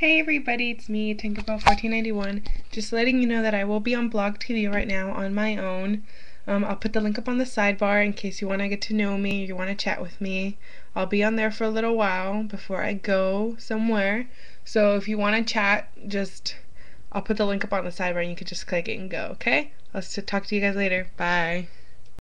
Hey everybody, it's me, Tinkerbell1491. Just letting you know that I will be on Blog TV right now on my own. Um, I'll put the link up on the sidebar in case you want to get to know me you want to chat with me. I'll be on there for a little while before I go somewhere. So if you want to chat, just I'll put the link up on the sidebar and you can just click it and go, okay? I'll talk to you guys later. Bye.